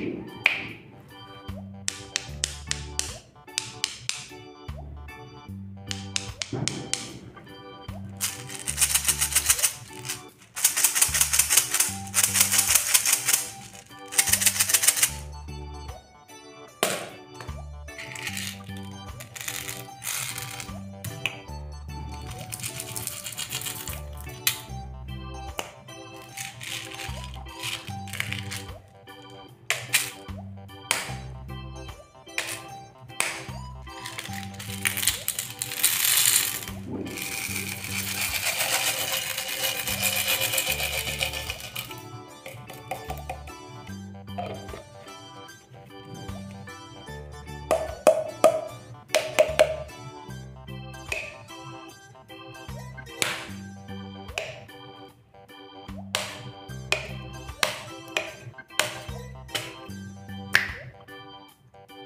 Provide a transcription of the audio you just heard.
you.